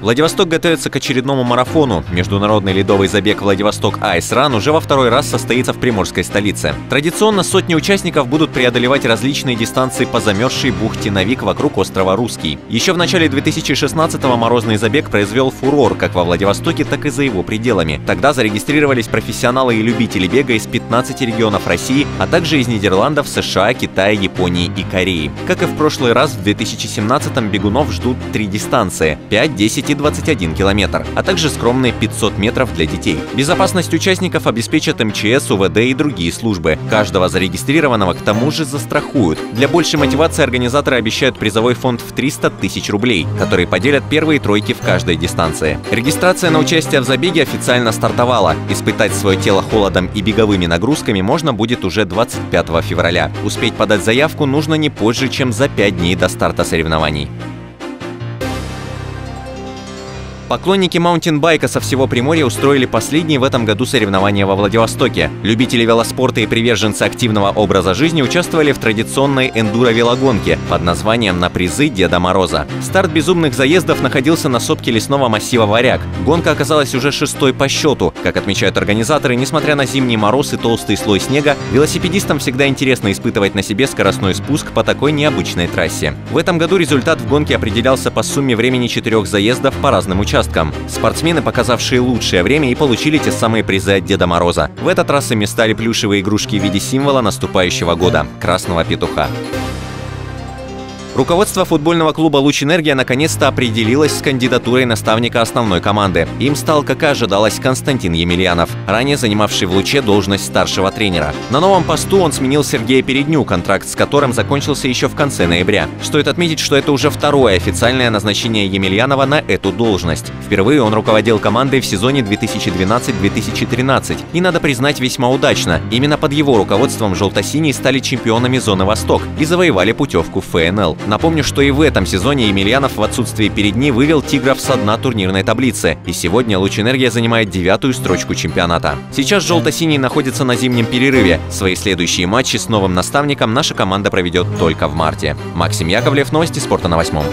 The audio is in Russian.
Владивосток готовится к очередному марафону. Международный ледовый забег «Владивосток Айс Ран» уже во второй раз состоится в приморской столице. Традиционно сотни участников будут преодолевать различные дистанции по замерзшей бухте Навик вокруг острова Русский. Еще в начале 2016-го морозный забег произвел фурор как во Владивостоке, так и за его пределами. Тогда зарегистрировались профессионалы и любители бега из 15 регионов России, а также из Нидерландов, США, Китая, Японии и Кореи. Как и в прошлый раз, в 2017-м бегунов ждут три дистанции – 5, 10 и 21 километр, а также скромные 500 метров для детей. Безопасность участников обеспечат МЧС, УВД и другие службы. Каждого зарегистрированного к тому же застрахуют. Для большей мотивации организаторы обещают призовой фонд в 300 тысяч рублей, который поделят первые тройки в каждой дистанции. Регистрация на участие в забеге официально стартовала. Испытать свое тело холодом и беговыми нагрузками можно будет уже 25 февраля. Успеть подать заявку нужно не позже, чем за 5 дней до старта соревнований. Поклонники маунтинбайка со всего Приморья устроили последние в этом году соревнования во Владивостоке. Любители велоспорта и приверженцы активного образа жизни участвовали в традиционной эндуро-велогонке под названием «На призы Деда Мороза». Старт безумных заездов находился на сопке лесного массива «Варяг». Гонка оказалась уже шестой по счету. Как отмечают организаторы, несмотря на зимний мороз и толстый слой снега, велосипедистам всегда интересно испытывать на себе скоростной спуск по такой необычной трассе. В этом году результат в гонке определялся по сумме времени четырех заездов по разным участкам участкам. Спортсмены, показавшие лучшее время, и получили те самые призы от Деда Мороза. В этот раз ими стали плюшевые игрушки в виде символа наступающего года – красного петуха. Руководство футбольного клуба «Луч Энергия» наконец-то определилось с кандидатурой наставника основной команды. Им стал, как и ожидалось, Константин Емельянов, ранее занимавший в «Луче» должность старшего тренера. На новом посту он сменил Сергея Передню, контракт с которым закончился еще в конце ноября. Стоит отметить, что это уже второе официальное назначение Емельянова на эту должность. Впервые он руководил командой в сезоне 2012-2013. И, надо признать, весьма удачно. Именно под его руководством желто-синие стали чемпионами зоны «Восток» и завоевали путевку в ФНЛ. Напомню, что и в этом сезоне Емельянов в отсутствии перед ней вывел «Тигров» с дна турнирной таблицы. И сегодня «Луч Энергия» занимает девятую строчку чемпионата. Сейчас желто-синий находится на зимнем перерыве. Свои следующие матчи с новым наставником наша команда проведет только в марте. Максим Яковлев, новости спорта на восьмом.